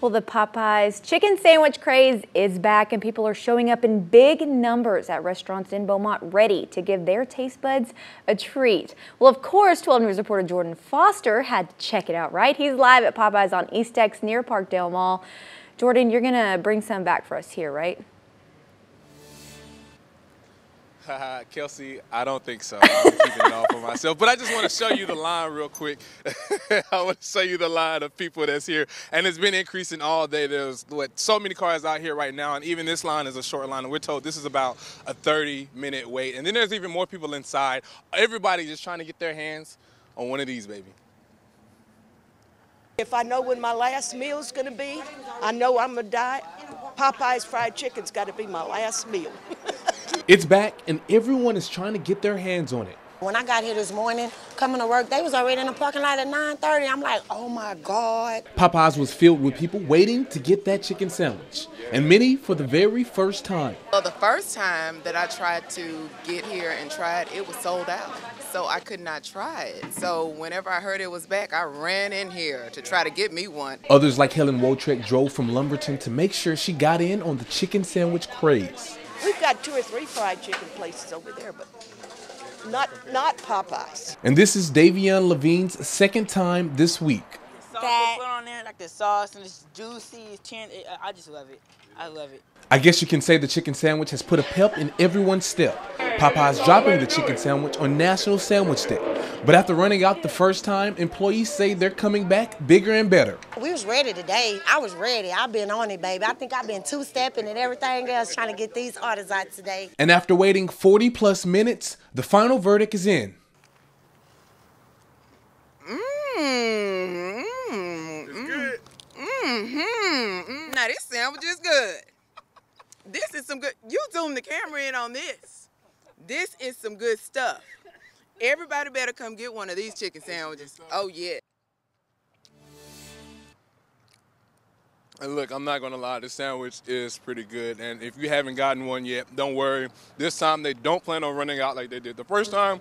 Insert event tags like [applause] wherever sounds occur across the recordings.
Well, the Popeyes chicken sandwich craze is back and people are showing up in big numbers at restaurants in Beaumont ready to give their taste buds a treat. Well, of course, 12 News reporter Jordan Foster had to check it out, right? He's live at Popeyes on Eastex near Parkdale Mall. Jordan, you're going to bring some back for us here, right? [laughs] Kelsey, I don't think so. I'm keeping it all for myself. But I just want to show you the line real quick. [laughs] I want to show you the line of people that's here. And it's been increasing all day. There's what so many cars out here right now. And even this line is a short line. And we're told this is about a 30 minute wait. And then there's even more people inside. Everybody just trying to get their hands on one of these, baby. If I know when my last meal is going to be, I know I'm going to die. Popeye's fried chicken's got to be my last meal. [laughs] It's back and everyone is trying to get their hands on it. When I got here this morning, coming to work, they was already in the parking lot at 9.30. I'm like, oh my God. Popeyes was filled with people waiting to get that chicken sandwich, and many for the very first time. Well, the first time that I tried to get here and try it, it was sold out. So I could not try it. So whenever I heard it was back, I ran in here to try to get me one. Others like Helen Wotrek drove from Lumberton to make sure she got in on the chicken sandwich craze. We've got two or three fried chicken places over there, but not not Popeyes. And this is Davion Levine's second time this week. Fat. Put on there like the sauce and it's juicy. It's chin. I just love it. I love it. I guess you can say the chicken sandwich has put a pep in everyone's step. Popeyes dropping the chicken sandwich on National Sandwich Day. But after running out the first time, employees say they're coming back bigger and better. We was ready today. I was ready. I've been on it, baby. I think I've been two-stepping and everything else trying to get these orders out today. And after waiting 40 plus minutes, the final verdict is in. Mmm. Mmm. good. Mmm. Now this sandwich is good. This is some good. You zoom the camera in on this. This is some good stuff. Everybody better come get one of these chicken sandwiches. Oh, yeah. And look, I'm not gonna lie, the sandwich is pretty good. And if you haven't gotten one yet, don't worry. This time they don't plan on running out like they did the first time.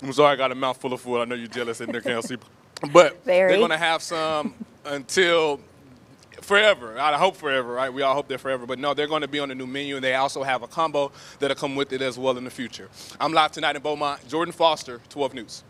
I'm sorry, I got a mouthful of food. I know you're jealous in there, Kelsey. But Very. they're gonna have some until forever. I hope forever, right? We all hope they're forever. But no, they're going to be on the new menu, and they also have a combo that'll come with it as well in the future. I'm live tonight in Beaumont. Jordan Foster, 12 News.